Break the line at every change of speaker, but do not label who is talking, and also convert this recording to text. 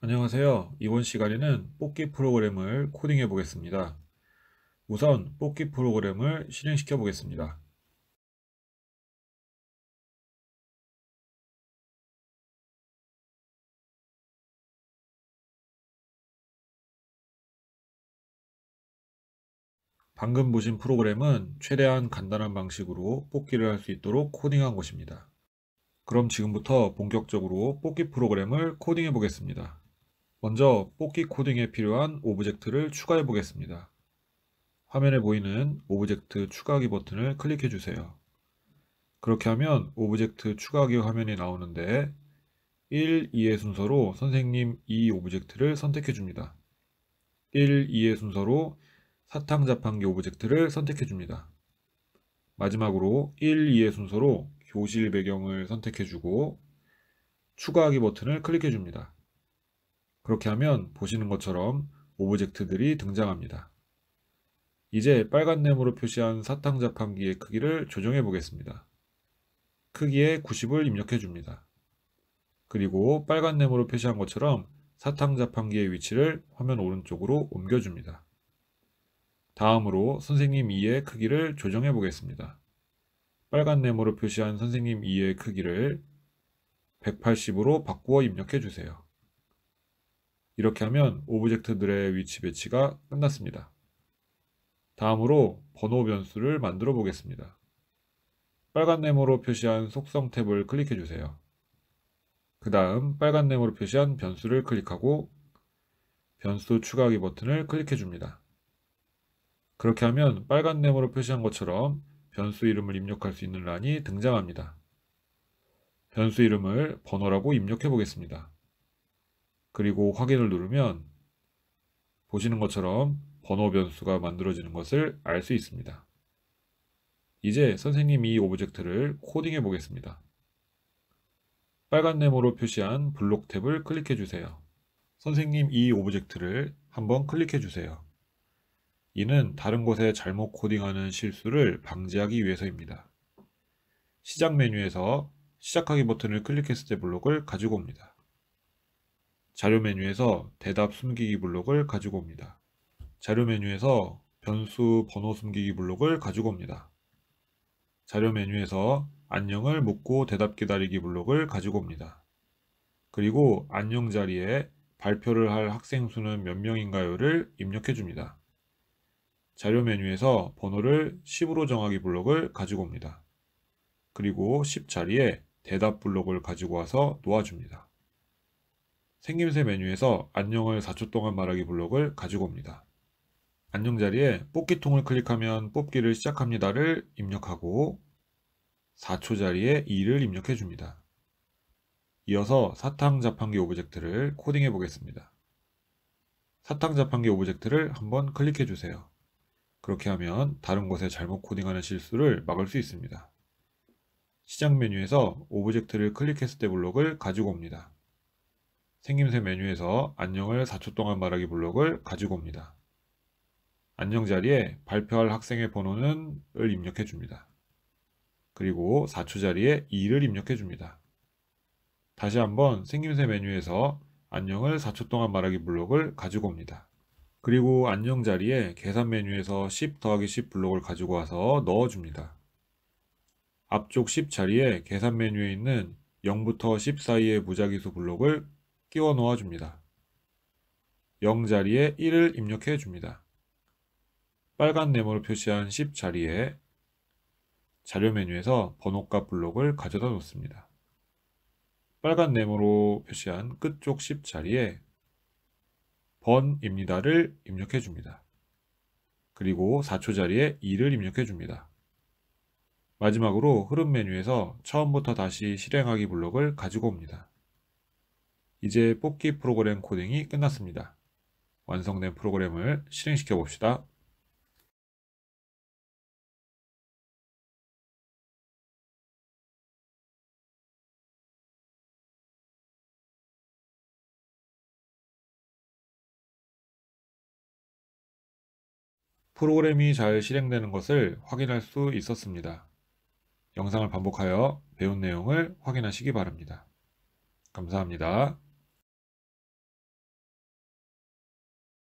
안녕하세요. 이번 시간에는 뽑기 프로그램을 코딩해 보겠습니다. 우선 뽑기 프로그램을 실행시켜 보겠습니다. 방금 보신 프로그램은 최대한 간단한 방식으로 뽑기를 할 수 있도록 코딩한 것입니다. 그럼 지금부터 본격적으로 뽑기 프로그램을 코딩해 보겠습니다. 먼저 뽑기 코딩에 필요한 object를 추가해 보겠습니다. 화면에 보이는 object 추가하기 버튼을 클릭해 주세요. 그렇게 하면 object 추가하기 화면이 나오는데 1, 2의 순서로 선생님 2 object를 선택해 줍니다. 1, 2의 순서로 사탕 자판기 object를 선택해 줍니다. 마지막으로 1, 2의 순서로 교실 배경을 선택해 주고 추가하기 버튼을 클릭해 줍니다. 그렇게 하면 보시는 것처럼 object들이 등장합니다. 이제 빨간 네모로 표시한 사탕 자판기의 크기를 조정해 보겠습니다. 크기에 90을 입력해 줍니다. 그리고 빨간 네모로 표시한 것처럼 사탕 자판기의 위치를 화면 오른쪽으로 옮겨줍니다. 다음으로 선생님 2의 크기를 조정해 보겠습니다. 빨간 네모로 표시한 선생님 2의 크기를 180으로 바꾸어 입력해 주세요. 이렇게 하면 object들의 위치 배치가 끝났습니다. 다음으로 번호 변수를 만들어 보겠습니다. 빨간 네모로 표시한 속성 탭을 클릭해 주세요. 그 다음 빨간 네모로 표시한 변수를 클릭하고 변수 추가하기 버튼을 클릭해 줍니다. 그렇게 하면 빨간 네모로 표시한 것처럼 변수 이름을 입력할 수 있는 란이 등장합니다. 변수 이름을 번호라고 입력해 보겠습니다. 그리고 확인을 누르면 보시는 것처럼 번호 변수가 만들어지는 것을 알 수 있습니다. 이제 선생님 이 object를 코딩해 보겠습니다. 빨간 네모로 표시한 블록 탭을 클릭해 주세요. 선생님 이 object를 한번 클릭해 주세요. 이는 다른 곳에 잘못 코딩하는 실수를 방지하기 위해서입니다. 시작 메뉴에서 시작하기 버튼을 클릭했을 때 블록을 가지고 옵니다. 자료 메뉴에서 대답 숨기기 블록을 가지고 옵니다. 자료 메뉴에서 변수 번호 숨기기 블록을 가지고 옵니다. 자료 메뉴에서 안녕을 묻고 대답 기다리기 블록을 가지고 옵니다. 그리고 안녕 자리에 발표를 할 학생 수는 몇 명인가요를 입력해 줍니다. 자료 메뉴에서 번호를 10으로 정하기 블록을 가지고 옵니다. 그리고 10 자리에 대답 블록을 가지고 와서 놓아줍니다. 생김새 메뉴에서 안녕을 4초 동안 말하기 블록을 가지고 옵니다. 안녕 자리에 뽑기통을 클릭하면 뽑기를 시작합니다를 입력하고 4초 자리에 2를 입력해 줍니다. 이어서 사탕 자판기 object를 코딩해 보겠습니다. 사탕 자판기 object를 한번 클릭해 주세요. 그렇게 하면 다른 곳에 잘못 코딩하는 실수를 막을 수 있습니다. 시작 메뉴에서 object를 클릭했을 때 블록을 가지고 옵니다. 생김새 메뉴에서 안녕을 4초 동안 말하기 블록을 가지고 옵니다. 안녕 자리에 발표할 학생의 번호는 을 입력해 줍니다. 그리고 4초 자리에 2를 입력해 줍니다. 다시 한번 생김새 메뉴에서 안녕을 4초 동안 말하기 블록을 가지고 옵니다. 그리고 안녕 자리에 계산 메뉴에서 10 더하기 10 블록을 가지고 와서 넣어줍니다. 앞쪽 10 자리에 계산 메뉴에 있는 0부터 10 사이의 무작위수 블록을 끼워 놓아 줍니다. 0 자리에 1을 입력해 줍니다. 빨간 네모로 표시한 10 자리에 자료 메뉴에서 번호값 블록을 가져다 놓습니다. 빨간 네모로 표시한 끝쪽 10 자리에 번입니다를 입력해 줍니다. 그리고 4초 자리에 2를 입력해 줍니다. 마지막으로 흐름 메뉴에서 처음부터 다시 실행하기 블록을 가지고 옵니다. 이제 뽑기 프로그램 코딩이 끝났습니다. 완성된 프로그램을 실행시켜 봅시다. 프로그램이 잘 실행되는 것을 확인할 수 있었습니다. 영상을 반복하여 배운 내용을 확인하시기 바랍니다. 감사합니다.